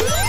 Bye.